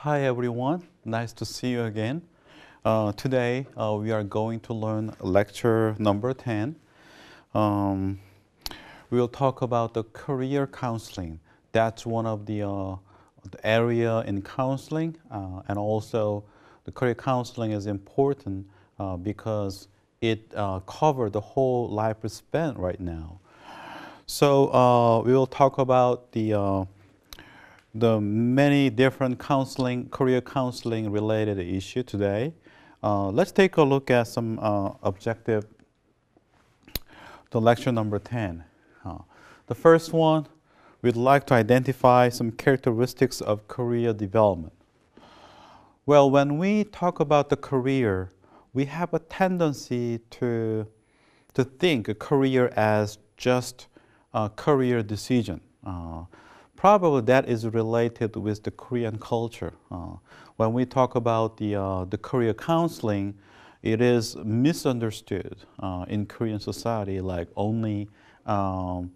Hi everyone, nice to see you again. Uh, today uh, we are going to learn lecture number 10. Um, we will talk about the career counseling. That's one of the, uh, the area in counseling uh, and also the career counseling is important uh, because it uh, covers the whole life span right now. So we will talk about the the many different counseling, career counseling related issue today. Uh, let's take a look at some uh, objective, the lecture number 10. Uh, the first one, we'd like to identify some characteristics of career development. Well, when we talk about the career, we have a tendency to, to think a career as just a career decision. Probably that is related with the Korean culture. Uh, when we talk about the, uh, the career counseling, it is misunderstood uh, in Korean society like only um,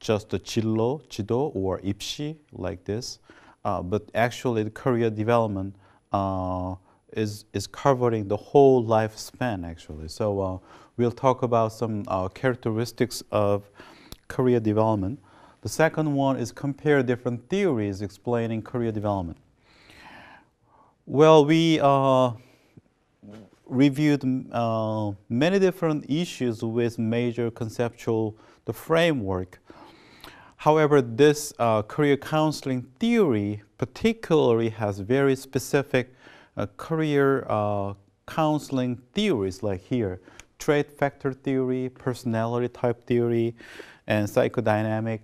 just the jilo, jido, or ipsi like this. Uh, but actually, the career development uh, is, is covering the whole lifespan actually. So uh, we'll talk about some characteristics of career development. The second one is compare different theories explaining career development. Well, we uh, reviewed uh, many different issues with major conceptual the framework. However, this uh, career counseling theory particularly has very specific uh, career uh, counseling theories like here, trait factor theory, personality type theory, and psychodynamic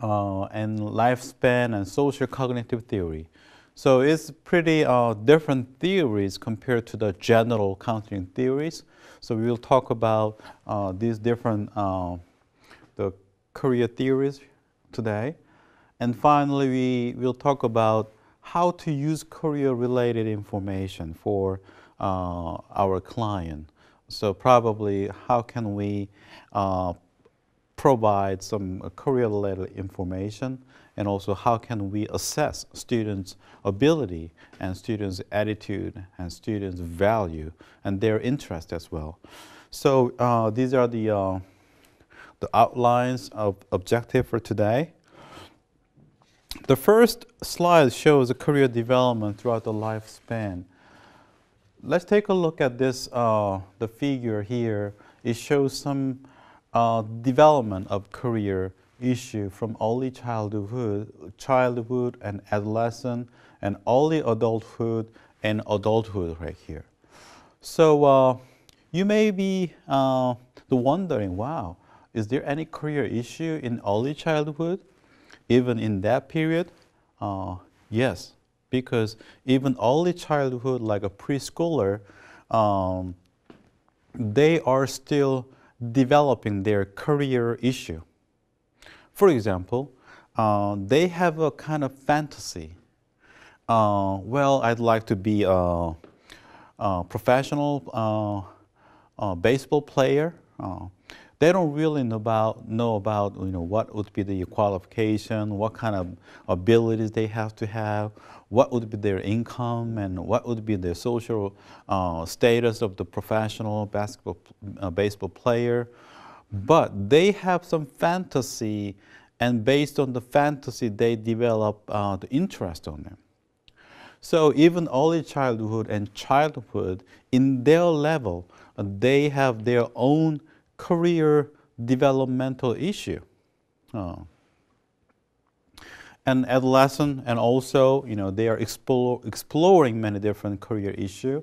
uh, and lifespan and social cognitive theory. So it's pretty uh, different theories compared to the general counseling theories. So we will talk about uh, these different uh, the career theories today. And finally, we will talk about how to use career-related information for uh, our client. So probably how can we uh, provide some career-related information and also how can we assess students' ability and students' attitude and students' value and their interest as well. So uh, these are the, uh, the outlines of objective for today. The first slide shows career development throughout the lifespan. Let's take a look at this, uh, the figure here. It shows some uh, development of career issue from early childhood, childhood and adolescent, and early adulthood and adulthood right here. So uh, you may be uh, wondering, wow, is there any career issue in early childhood, even in that period? Uh, yes, because even early childhood, like a preschooler, um, they are still developing their career issue. For example, uh, they have a kind of fantasy. Uh, well, I'd like to be a, a professional uh, uh baseball player. They don't really know about, know about you know, what would be the qualification, what kind of abilities they have to have, what would be their income, and what would be their social uh, status of the professional basketball, uh, baseball player. But they have some fantasy, and based on the fantasy, they develop uh, the interest on them. So even early childhood and childhood, in their level, they have their own career developmental issue. Oh. And adolescent, and also, you know, they are explore, exploring many different career issues.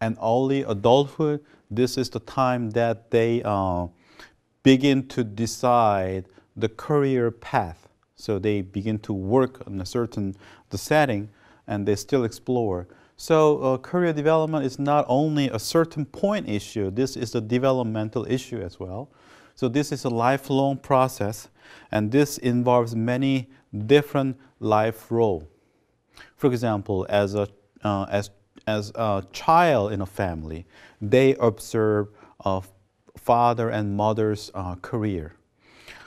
And early adulthood, this is the time that they uh, begin to decide the career path. So they begin to work on a certain the setting, and they still explore. So uh, career development is not only a certain point issue, this is a developmental issue as well. So this is a lifelong process and this involves many different life roles. For example, as a, uh, as, as a child in a family, they observe a father and mother's uh, career.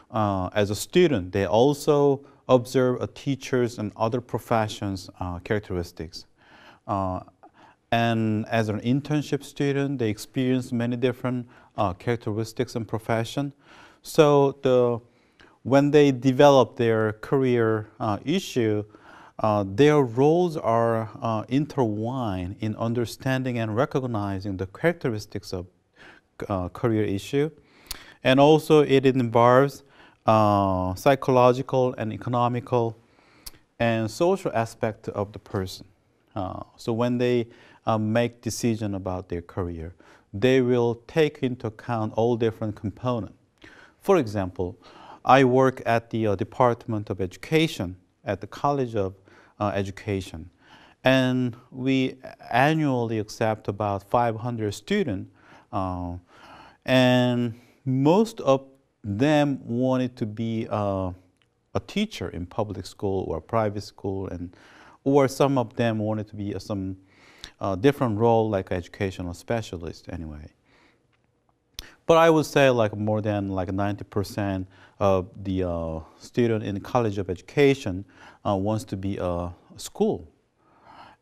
Uh, as a student, they also observe a teacher's and other professions' uh, characteristics. Uh, and as an internship student, they experience many different uh, characteristics and profession. So the, when they develop their career uh, issue, uh, their roles are uh, intertwined in understanding and recognizing the characteristics of uh, career issue. And also it involves psychological and economical and social aspect of the person. Uh, so when they uh, make decision about their career, they will take into account all different components. For example, I work at the uh, Department of Education at the College of uh, Education. And we annually accept about 500 students. Uh, and most of them wanted to be uh, a teacher in public school or private school, and or some of them wanted to be some uh, different role like educational specialist anyway. But I would say like more than like 90% of the uh, student in the College of Education uh, wants to be a school.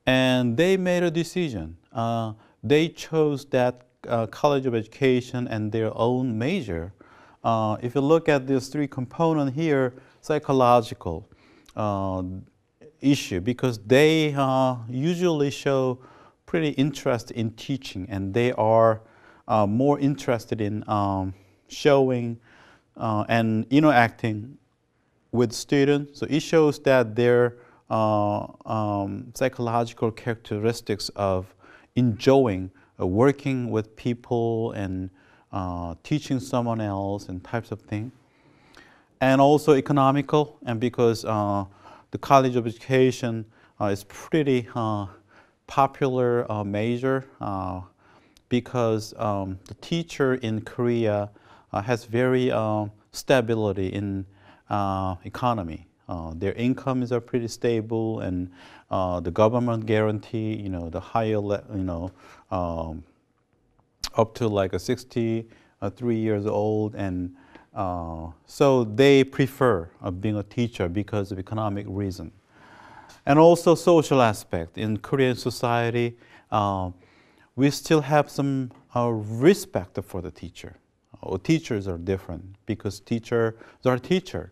And they made a decision. Uh, they chose that uh, College of Education and their own major. Uh, if you look at these three components here, psychological uh, issue, because they usually show pretty interest in teaching and they are uh, more interested in um, showing uh, and interacting with students. So it shows that their uh, um, psychological characteristics of enjoying uh, working with people and uh, teaching someone else and types of things. And also economical, and because uh, the College of Education is pretty popular major because um, the teacher in Korea uh, has very uh, stability in uh, economy. Uh, their incomes are pretty stable, and uh, the government guarantee, you know, the higher, you know, um, up to like a 63 years old, and so they prefer being a teacher because of economic reason. And also social aspect in Korean society, we still have some uh, respect for the teacher. Uh, teachers are different because teachers are teacher.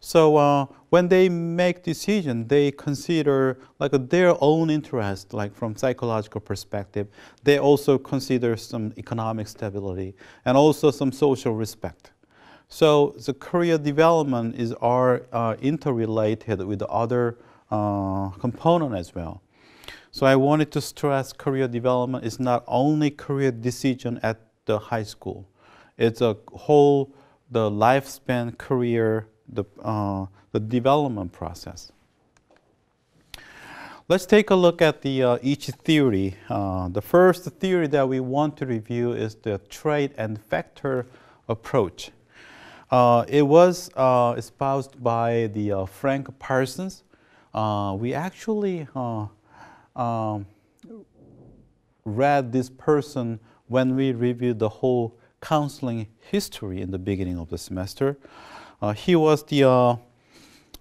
So uh, when they make decision, they consider like their own interest, like from psychological perspective. They also consider some economic stability and also some social respect. So the career development is are uh, interrelated with the other uh, component as well. So I wanted to stress career development is not only career decision at the high school. It's a whole, the lifespan career, the, uh, the development process. Let's take a look at the, uh, each theory. Uh, the first theory that we want to review is the trait and factor approach. Uh, it was uh, espoused by the uh, Frank Parsons. we actually um, read this person when we reviewed the whole counseling history in the beginning of the semester. Uh, he was the uh,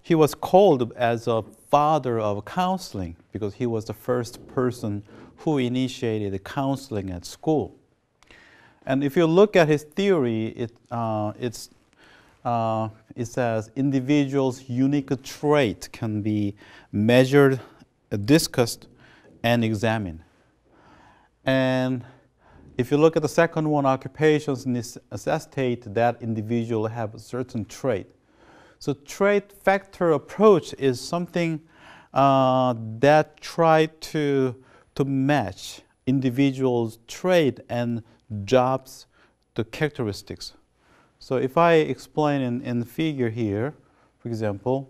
he was called as a father of counseling because he was the first person who initiated counseling at school. And if you look at his theory, it, uh, it's, uh, it says individuals' unique trait can be measured, discussed, and examined. And if you look at the second one, occupations necessitate that individual have a certain trait. So trait factor approach is something uh, that try to, to match individual's trait and jobs the characteristics. So if I explain in, in the figure here, for example,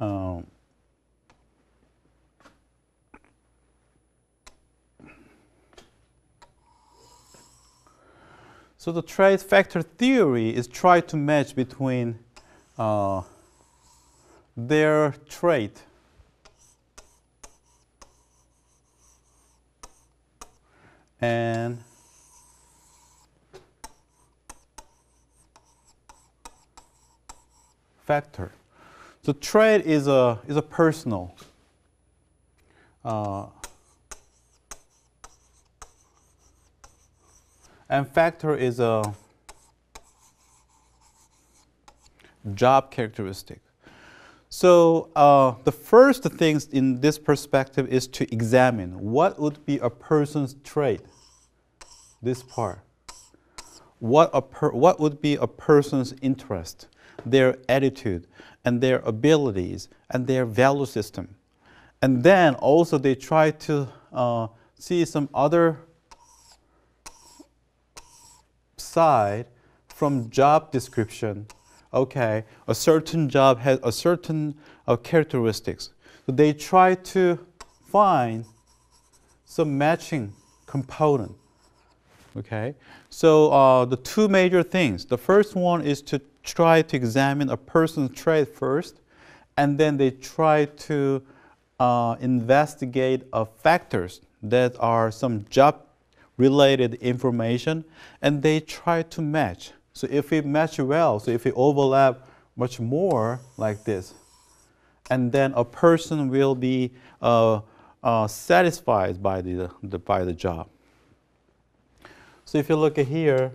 um, So the trait factor theory is try to match between uh, their trait and factor. So trait is a, is a personal. Uh, and factor is a job characteristic. So uh, the first things in this perspective is to examine what would be a person's trait. This part. What, a what would be a person's interest, their attitude, and their abilities, and their value system. And then also they try to uh, see some other side from job description okay, a certain job has a certain uh, characteristics. So they try to find some matching component. Okay, so uh, the two major things. The first one is to try to examine a person's trait first, and then they try to uh, investigate uh, factors that are some job related information, and they try to match so if we match well, so if we overlap much more like this, and then a person will be uh, uh, satisfied by the, the, by the job. So if you look at here,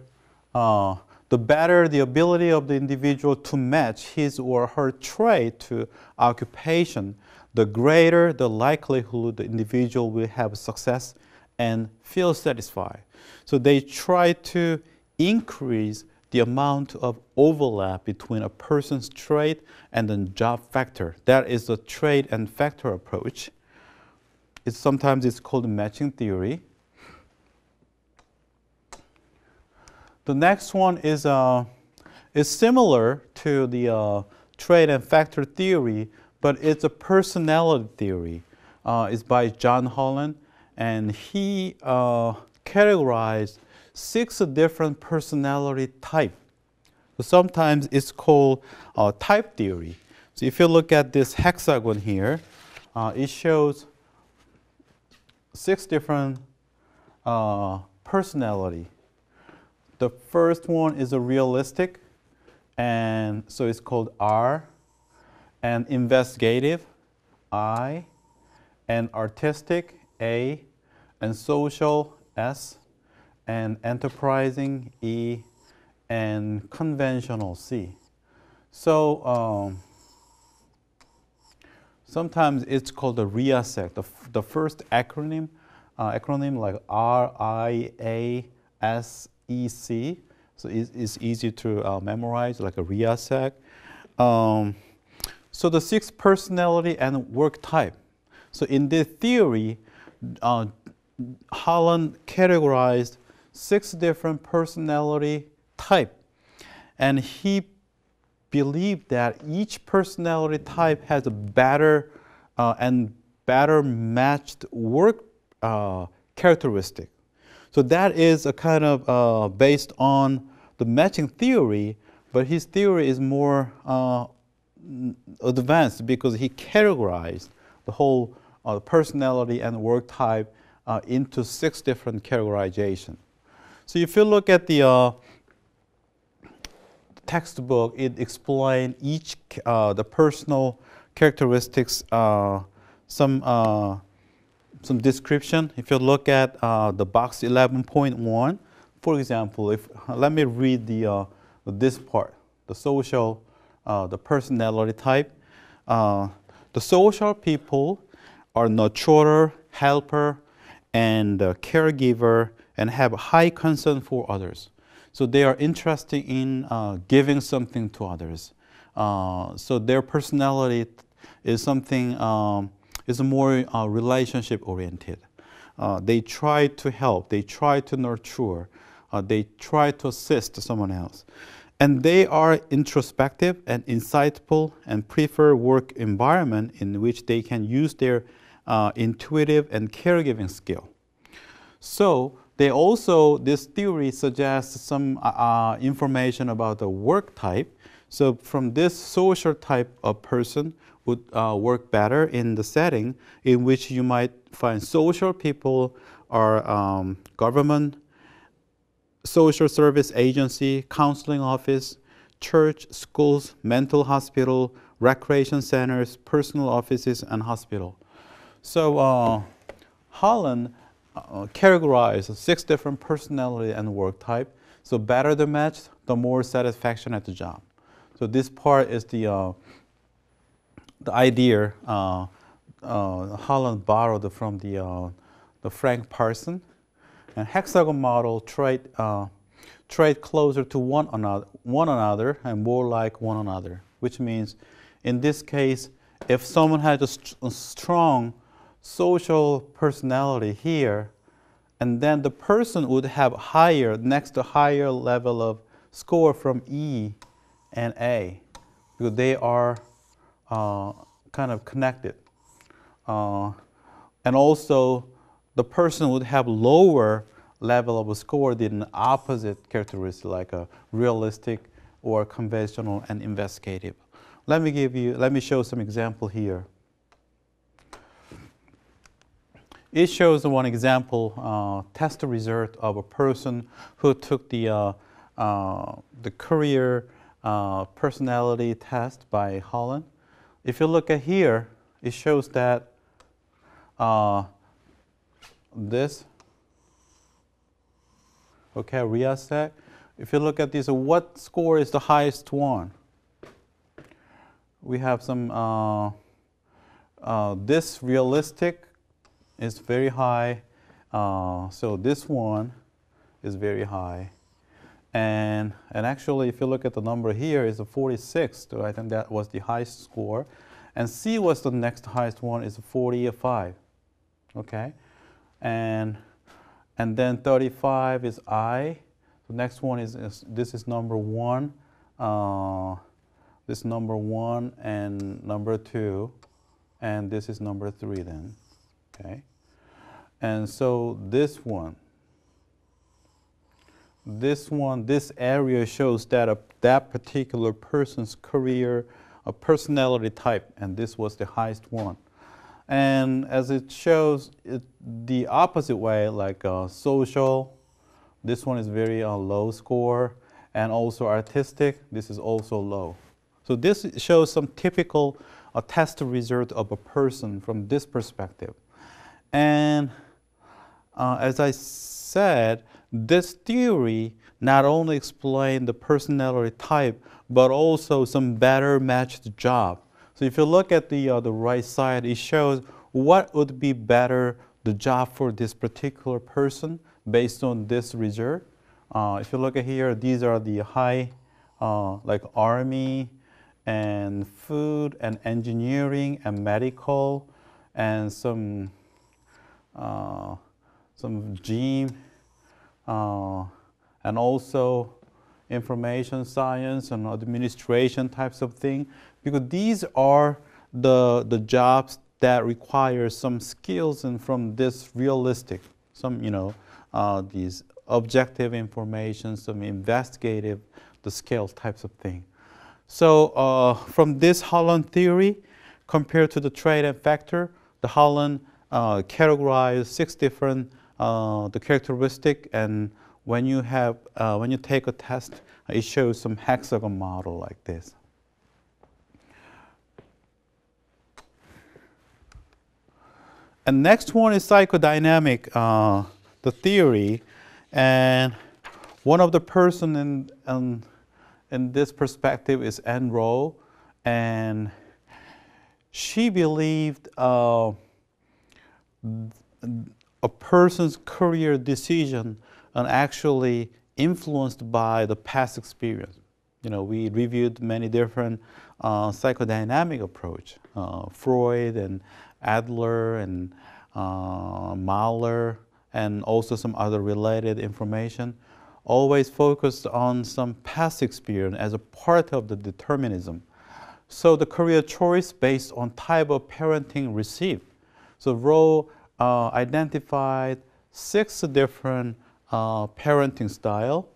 uh, the better the ability of the individual to match his or her trait to occupation, the greater the likelihood the individual will have success and feel satisfied. So they try to increase the amount of overlap between a person's trait and the job factor. That is the trait and factor approach. It's, sometimes it's called matching theory. The next one is, uh, is similar to the uh, trait and factor theory, but it's a personality theory. Uh, it's by John Holland, and he uh, categorized six different personality type. So sometimes it's called uh, type theory. So if you look at this hexagon here, uh, it shows six different uh, personality. The first one is a realistic, and so it's called R, and investigative, I, and artistic, A, and social, S, and enterprising E and conventional C. So um, sometimes it's called the RIASEC, the, the first acronym, uh, acronym like R-I-A-S-E-C. So it's, it's easy to uh, memorize, like a RIASEC. Um, so the six personality and work type. So in this theory, uh, Holland categorized six different personality type. And he believed that each personality type has a better uh, and better matched work uh, characteristic. So that is a kind of uh, based on the matching theory, but his theory is more uh, advanced because he categorized the whole uh, personality and work type uh, into six different categorization. So if you look at the uh, textbook, it explains each uh, the personal characteristics, some some description. If you look at uh, the box 11.1, for example, if let me read the uh, this part, the social, the personality type. the social people are nurturer, helper, and caregiver and have high concern for others. So they are interested in uh, giving something to others. Uh, so their personality is something um, is more uh, relationship oriented. Uh, they try to help. They try to nurture. Uh, they try to assist someone else. And they are introspective and insightful and prefer work environment in which they can use their uh, intuitive and caregiving skill. So they also, this theory suggests some uh, uh, information about the work type. So from this social type of person would uh, work better in the setting in which you might find social people or um, government, social service agency, counseling office, church, schools, mental hospital, recreation centers, personal offices, and hospital. So uh, Holland uh, categorized six different personality and work type. So better the match, the more satisfaction at the job. So this part is the uh, the idea uh, uh, Holland borrowed from the uh, the Frank Parson and hexagon model trade trade closer to one another, one another and more like one another, which means in this case, if someone has a, st a strong social personality here, and then the person would have higher, next to higher level of score from E and A, because they are uh, kind of connected. Uh, and also, the person would have lower level of a score than an opposite characteristic, like a realistic or conventional and investigative. Let me give you, let me show some example here. It shows one example uh, test result of a person who took the, uh, uh, the career uh, personality test by Holland. If you look at here, it shows that uh, this, okay, RIASEC. If you look at this, what score is the highest one? We have some, uh, this realistic is very high. Uh, so this one is very high. And, and actually, if you look at the number here, it's a 46. So I think that was the highest score. And C was the next highest one, is 45. Okay? And, and then 35 is I. The next one is, is this is number one. Uh, this number one and number two. And this is number three then. Okay? And so this one, this one, this area shows that a, that particular person's career, a personality type, and this was the highest one. And as it shows, it, the opposite way, like uh, social, this one is very uh, low score, and also artistic, this is also low. So this shows some typical uh, test result of a person from this perspective. And uh, as I said, this theory not only explained the personality type, but also some better matched job. So if you look at the, uh, the right side, it shows what would be better the job for this particular person based on this result. Uh, if you look at here, these are the high, uh, like army and food and engineering and medical and some uh, some gene, uh, and also information science and administration types of thing, because these are the, the jobs that require some skills and from this realistic, some, you know, uh, these objective information, some investigative, the scale types of thing. So uh, from this Holland theory, compared to the trait and factor, the Holland uh, categorized six different uh, the characteristic and when you have uh, when you take a test it shows some hexagon model like this. And next one is psychodynamic uh, the theory. And one of the person in, in, in this perspective is Anne Roe and she believed uh, a person's career decision are actually influenced by the past experience. You know, we reviewed many different uh, psychodynamic approach, uh, Freud and Adler and uh, Mahler, and also some other related information, always focused on some past experience as a part of the determinism. So the career choice based on type of parenting received. So Roe uh, identified six different uh, parenting style,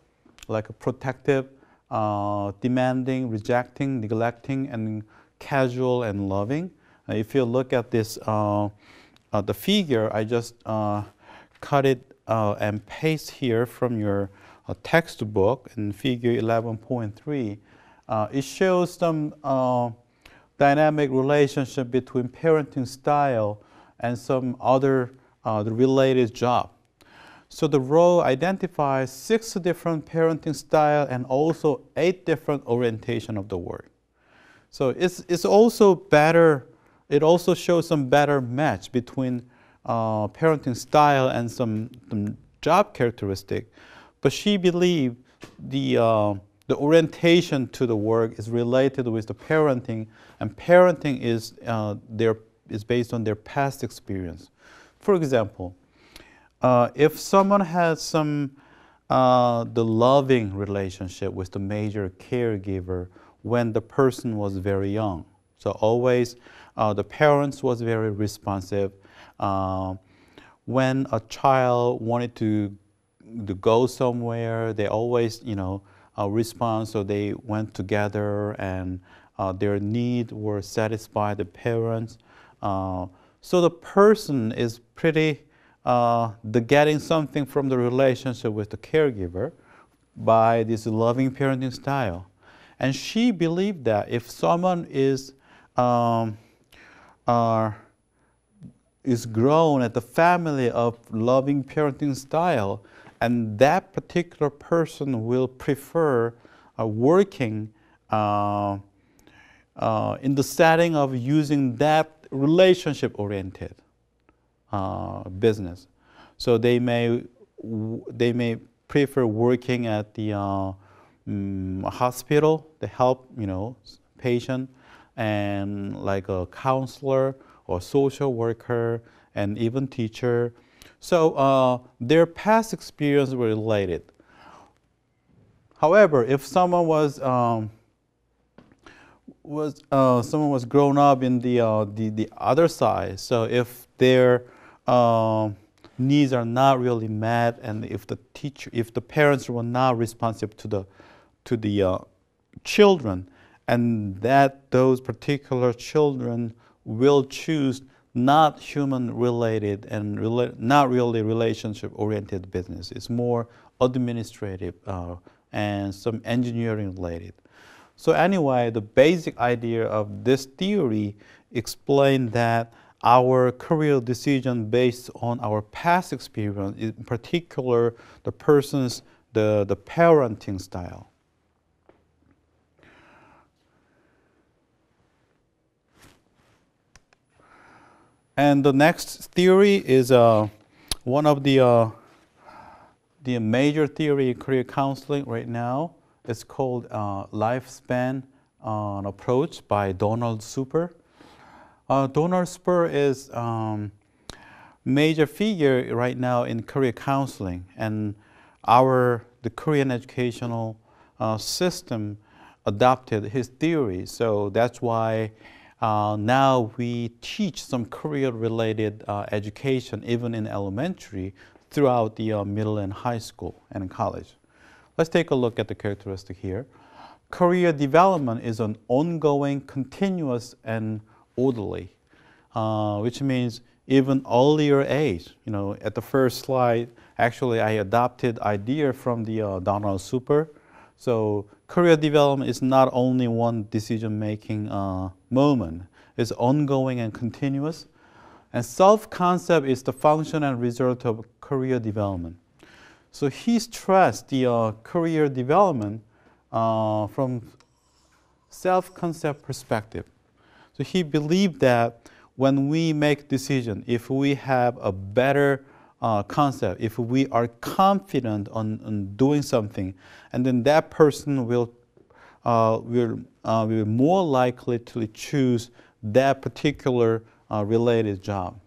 like protective, uh, demanding, rejecting, neglecting, and casual and loving. Uh, if you look at this, uh, uh, the figure, I just cut it and paste here from your textbook in figure 11.3. uh, it shows some uh, dynamic relationship between parenting style and some other uh, related job. So the Roe identifies six different parenting style and also eight different orientation of the work. So it's, it's also better, it also shows some better match between uh, parenting style and some, some, job characteristic. But she believed the, uh, the orientation to the work is related with the parenting, and parenting is, uh, their, is based on their past experience. For example, uh, if someone has some uh, the loving relationship with the major caregiver when the person was very young. So always uh, the parents was very responsive. Uh, when a child wanted to, to go somewhere, they always, you know, uh, respond. So they went together and uh, their needs were satisfied, the parents. Uh, so the person is pretty, uh, the getting something from the relationship with the caregiver by this loving parenting style. And she believed that if someone is um, uh, is grown at the family of loving parenting style, and that particular person will prefer uh, working uh, uh in the setting of using that relationship-oriented uh, business. So they may they may prefer working at the uh, um, hospital to help, you know, patient and like a counselor or social worker and even teacher. So uh, their past experience were related. However, if someone was um, was uh, someone was grown up in the, uh, the the other side, so if their uh, needs are not really met, and if the teacher, if the parents were not responsive to the to the uh, children, and that those particular children will choose not human related and rela not really relationship oriented business. It's more administrative uh, and some engineering related. So anyway, the basic idea of this theory explained that our career decision based on our past experience, in particular the person's the, the parenting style. And the next theory is uh, one of the, uh, the major theory in career counseling right now. It's called uh, lifespan uh, approach by Donald Super. Uh, Donald Super is um, major figure right now in career counseling, and our the Korean educational uh, system adopted his theory. So that's why uh, now we teach some career-related uh, education even in elementary throughout the uh, middle and high school and college. Let's take a look at the characteristic here. Career development is an ongoing, continuous, and orderly, uh, which means even earlier age. You know, at the first slide, actually I adopted idea from the uh, Donald Super. So career development is not only one decision-making uh, moment. It's ongoing and continuous. And self-concept is the function and result of career development. So he stressed the uh, career development uh, from self-concept perspective. So he believed that when we make decision, if we have a better uh, concept, if we are confident on, on, doing something, and then that person will, uh, will, uh, will be more likely to choose that particular uh, related job.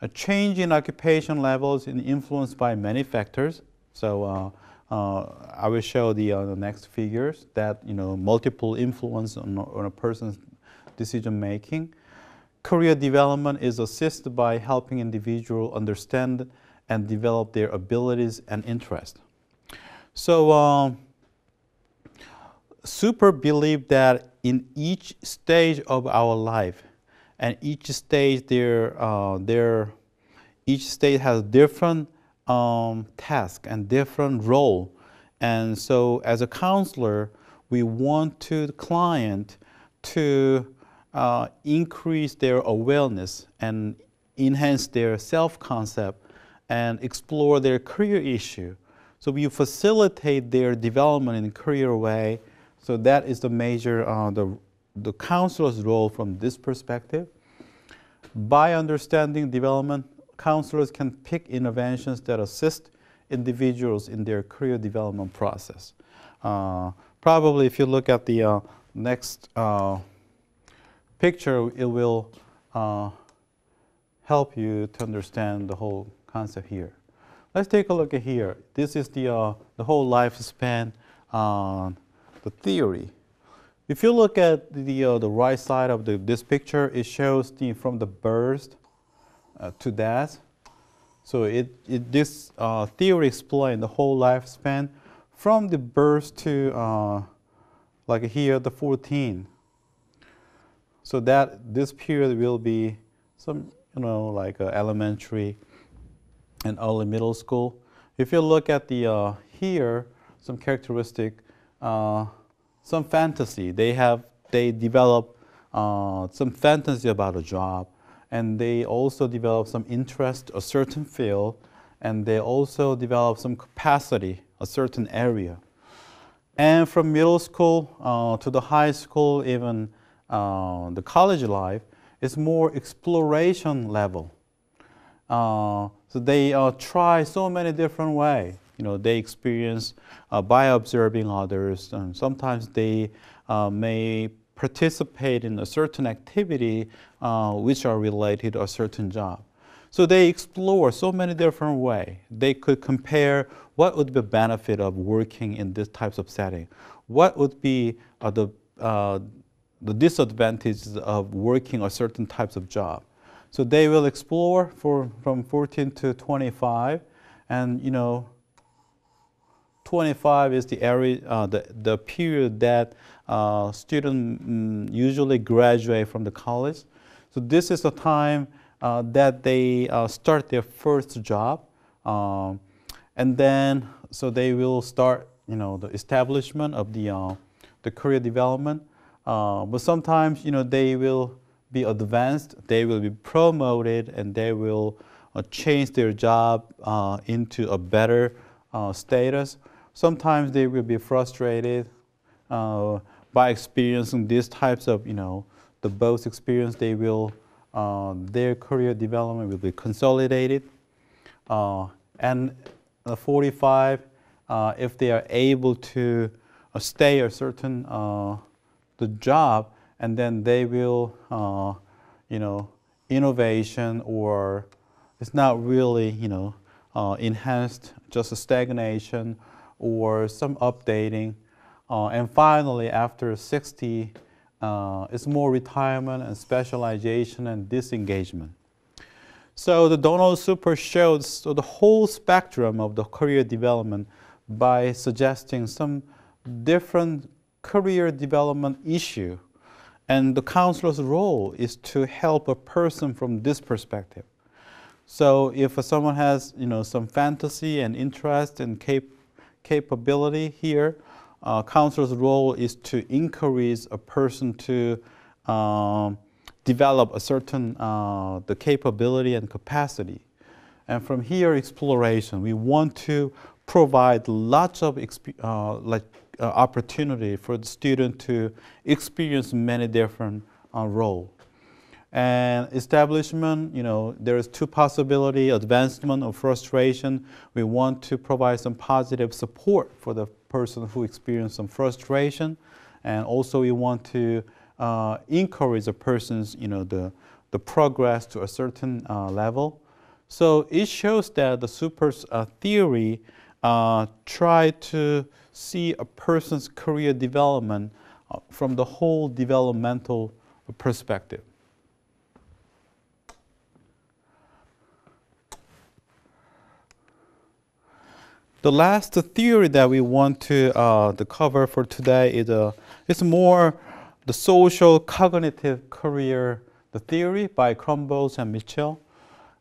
A change in occupation levels is influenced by many factors. So uh, uh, I will show the, the next figures that you know multiple influence on, on a person's decision making. Career development is assisted by helping individuals understand and develop their abilities and interests. So, um, Super believe that in each stage of our life, and each stage there, uh, there, each stage has different um, task and different role. And so, as a counselor, we want to the client to uh, increase their awareness and enhance their self-concept and explore their career issue. So we facilitate their development in a career way. So that is the major, uh, the, the counselor's role from this perspective. By understanding development, counselors can pick interventions that assist individuals in their career development process. Uh, probably if you look at the uh, next uh, picture, it will uh, help you to understand the whole concept here. Let's take a look at here. This is the, uh, the whole lifespan, the theory. If you look at the, uh, the right side of the, this picture, it shows the, from the birth uh, to death. So it, it, this uh, theory explains the whole lifespan from the birth to, uh, like here, the 14. So that this period will be some, you know, like elementary and early middle school. If you look at the uh, here, some characteristic, uh, some fantasy. They have they develop uh, some fantasy about a job, and they also develop some interest a certain field, and they also develop some capacity a certain area. And from middle school uh, to the high school, even uh, the college life is more exploration level. Uh, so they uh, try so many different ways. You know, they experience uh, by observing others, and sometimes they uh, may participate in a certain activity uh, which are related to a certain job. So they explore so many different ways. They could compare what would be the benefit of working in this types of setting. What would be the the disadvantages of working a certain types of job. So they will explore for from 14 to 25, and you know, 25 is the area, uh, the the period that uh, students mm, usually graduate from the college. So this is the time uh, that they uh, start their first job, um, and then so they will start, you know, the establishment of the uh, the career development. Uh, but sometimes, you know, they will be advanced, they will be promoted, and they will change their job into a better uh, status. Sometimes they will be frustrated uh, by experiencing these types of, you know, the both experience. They will, uh, their career development will be consolidated. and 45, if they are able to stay a certain the job, and then they will, uh, you know, innovation or it's not really, you know, uh, enhanced, just a stagnation or some updating. Uh, and finally, after 60, uh, it's more retirement and specialization and disengagement. So the Donald Super shows so the whole spectrum of the career development by suggesting some different career development issue. And the counselor's role is to help a person from this perspective. So if someone has you know, some fantasy and interest and cap capability here, uh, counselor's role is to encourage a person to um, develop a certain uh, the capability and capacity. And from here, exploration. We want to provide lots of uh, like uh, opportunity for the student to experience many different uh, roles. And establishment, you know, there is two possibility, advancement or frustration. We want to provide some positive support for the person who experienced some frustration. And also we want to uh, encourage a person's, you know, the, the progress to a certain uh, level. So it shows that the super uh, theory uh, try to see a person's career development uh, from the whole developmental perspective. The last theory that we want to, uh, to cover for today is uh, it's more the social cognitive career the theory by Krumboltz and Mitchell.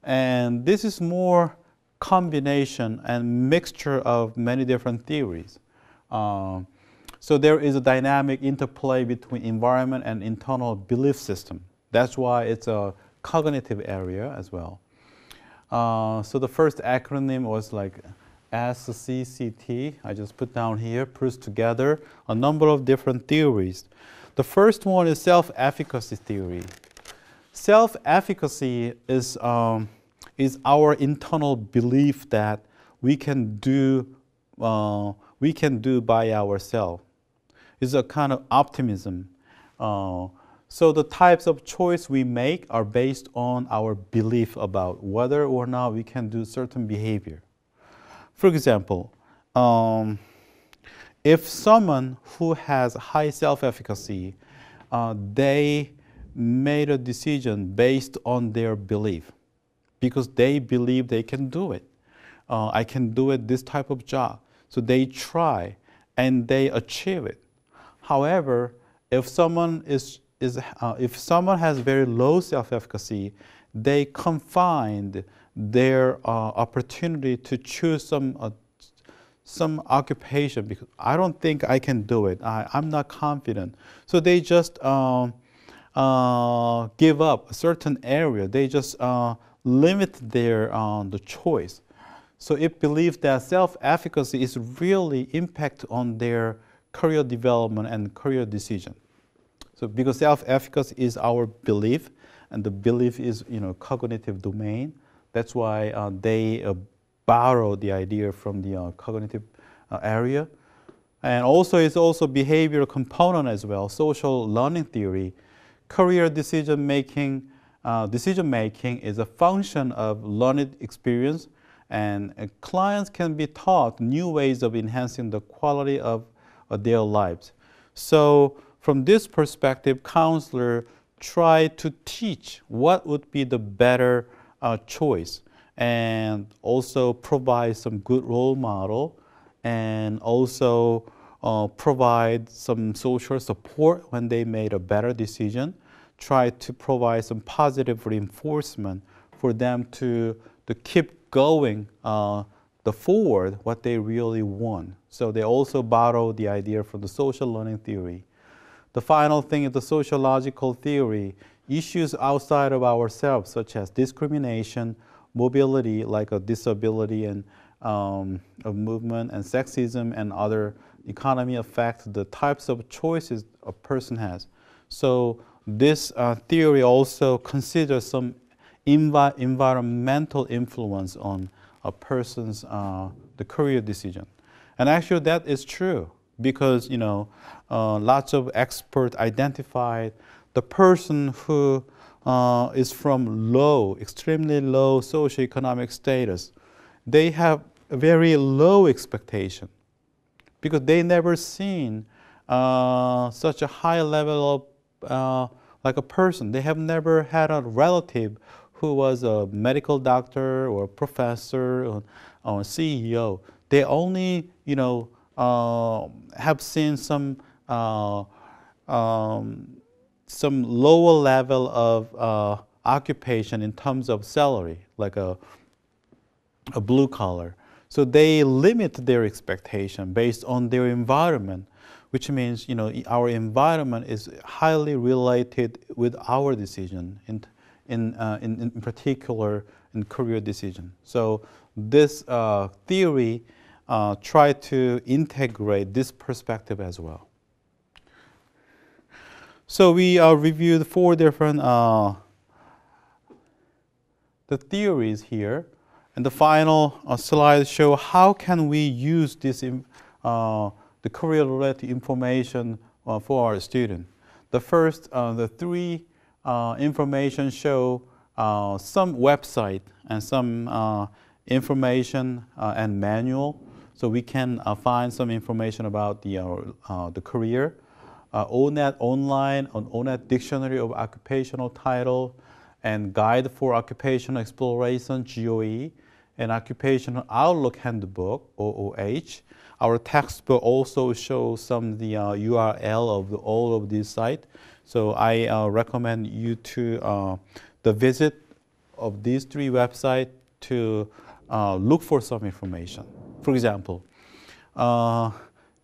And this is more combination and mixture of many different theories. Um, So there is a dynamic interplay between environment and internal belief system. That's why it's a cognitive area as well. Uh, so the first acronym was like SCCT. I just put down here, puts together a number of different theories. The first one is self-efficacy theory. Self-efficacy is, um, is our internal belief that we can do, uh, we can do by ourselves. It's a kind of optimism. Uh, so the types of choice we make are based on our belief about whether or not we can do certain behavior. For example, um, if someone who has high self-efficacy, uh, they made a decision based on their belief because they believe they can do it. Uh, I can do it this type of job. So they try and they achieve it. However, if someone is is uh, if someone has very low self-efficacy, they confine their uh, opportunity to choose some uh, some occupation because I don't think I can do it. I, am not confident. So they just um, uh, give up a certain area. They just uh, limit their uh, the choice. So it believes that self-efficacy is really impact on their career development and career decision. So because self-efficacy is our belief, and the belief is you know cognitive domain. That's why uh, they uh, borrow the idea from the uh, cognitive uh, area. And also it's also behavioral component as well, social learning theory. Career decision making, uh, decision making is a function of learned experience and uh, clients can be taught new ways of enhancing the quality of their lives. So from this perspective, counselor try to teach what would be the better uh, choice and also provide some good role model and also uh, provide some social support when they made a better decision. Try to provide some positive reinforcement for them to, to keep going uh, the forward what they really want. So they also borrow the idea from the social learning theory. The final thing is the sociological theory. Issues outside of ourselves, such as discrimination, mobility, like a disability and um, of movement, and sexism and other economy affect the types of choices a person has. So this uh, theory also considers some envi environmental influence on a person's uh, the career decision. And actually that is true because you know uh, lots of experts identified the person who uh, is from low, extremely low socioeconomic status. They have very low expectation because they never seen uh, such a high level of uh, like a person. They have never had a relative who was a medical doctor or professor or, or CEO. They only, you know, uh, have seen some uh, um, some lower level of uh, occupation in terms of salary, like a, a blue collar. So they limit their expectation based on their environment, which means you know our environment is highly related with our decision in in uh, in, in, particular in career decision. So this uh, theory uh, try to integrate this perspective as well. So we uh, reviewed four different uh, the theories here, and the final uh, slide show how can we use this uh, the career-related information uh, for our student. The first, the three information show some website and some information and manual so we can uh, find some information about the, uh, uh, the career. ONET online, on ONET Dictionary of Occupational Title, and Guide for Occupational Exploration, GOE, and Occupational Outlook Handbook, OOH. Our textbook also shows some of the uh, URL of the, all of these sites. So I uh, recommend you to uh, the visit of these three websites to look for some information. For example, uh,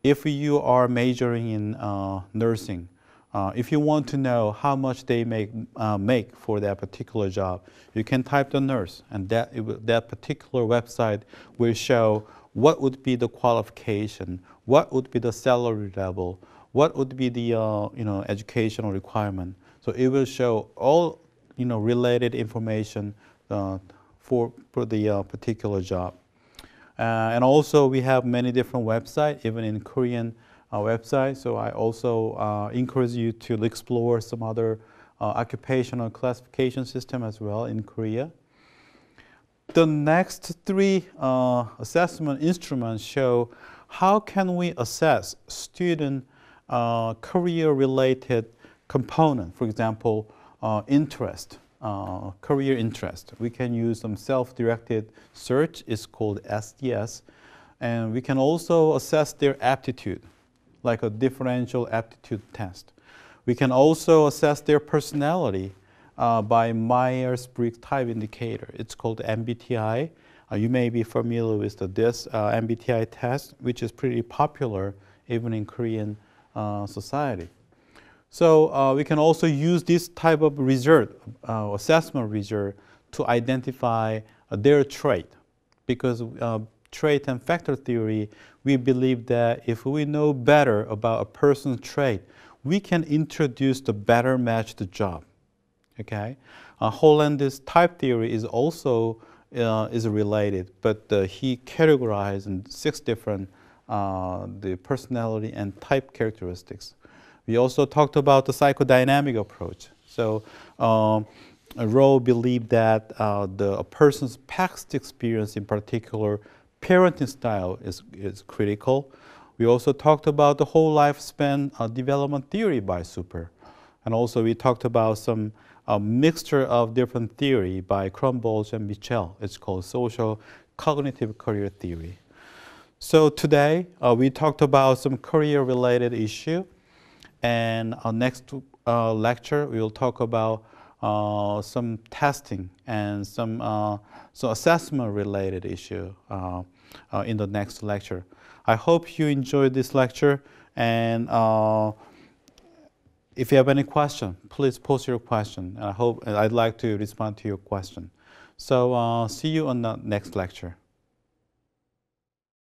if you are majoring in uh, nursing, uh, if you want to know how much they make, uh, make for that particular job, you can type the nurse, and that, that particular website will show what would be the qualification, what would be the salary level, what would be the uh, you know, educational requirement. So it will show all you know, related information uh, for, for the uh, particular job. Uh, and also we have many different websites, even in Korean uh, website. So I also uh, encourage you to explore some other occupational classification system as well in Korea. The next three assessment instruments show how can we assess student career-related component, for example, uh, career interest. We can use some self-directed search, it's called SDS, and we can also assess their aptitude like a differential aptitude test. We can also assess their personality uh, by Myers-Briggs type indicator. It's called MBTI. Uh, you may be familiar with the, this uh, MBTI test, which is pretty popular even in Korean uh, society. So uh, we can also use this type of result, uh, assessment result, to identify their trait because trait and factor theory, we believe that if we know better about a person's trait, we can introduce the better matched job. Okay, uh, Holland's type theory is also uh, is related, but uh, he categorized six different uh, the personality and type characteristics. We also talked about the psychodynamic approach. So. Um, Roe believed that uh, the, a person's past experience in particular parenting style is, is critical. We also talked about the whole lifespan uh, development theory by Super. And also we talked about some mixture of different theory by Krumboltz and Mitchell. It's called social cognitive career theory. So today uh, we talked about some career related issue. And our next uh, lecture we will talk about uh, some testing and some uh, so assessment related issue uh, uh, in the next lecture. I hope you enjoyed this lecture and uh, if you have any question, please post your question. I hope I'd like to respond to your question. So see you on the next lecture.